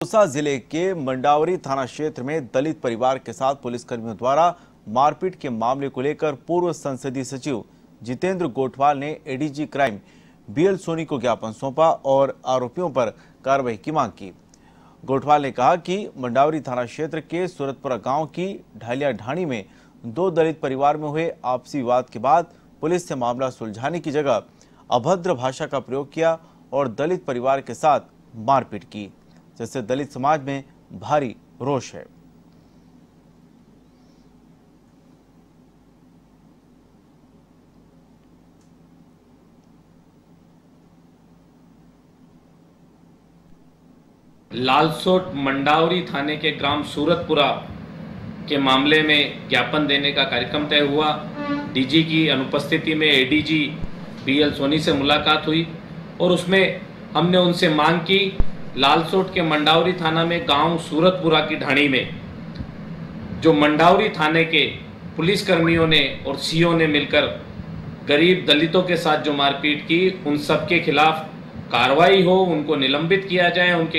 दौसा ज़िले के मंडावरी थाना क्षेत्र में दलित परिवार के साथ पुलिसकर्मियों द्वारा मारपीट के मामले को लेकर पूर्व संसदीय सचिव जितेंद्र गोठवाल ने एडीजी क्राइम बीएल सोनी को ज्ञापन सौंपा और आरोपियों पर कार्रवाई की मांग की। गोठवाल ने कहा कि मंडावरी थाना क्षेत्र के सूरतपुरा गाँव की ढालिया ढाणी में दो दलित परिवार में हुए आपसी विवाद के बाद पुलिस ने मामला सुलझाने की जगह अभद्र भाषा का प्रयोग किया और दलित परिवार के साथ मारपीट की। जिससे दलित समाज में भारी रोष है। लालसोट मंडावरी थाने के ग्राम सूरतपुरा के मामले में ज्ञापन देने का कार्यक्रम तय हुआ। डीजी की अनुपस्थिति में एडीजी बीएल सोनी से मुलाकात हुई और उसमें हमने उनसे मांग की लालसोट के मंडावरी थाना में गाँव सूरतपुरा की ढाणी में, जो मंडावरी थाने के पुलिस कर्मियों ने और सीओ ने मिलकर गरीब दलितों के साथ जो मारपीट की, उन सब के खिलाफ कार्रवाई हो, उनको निलंबित किया जाए, उनके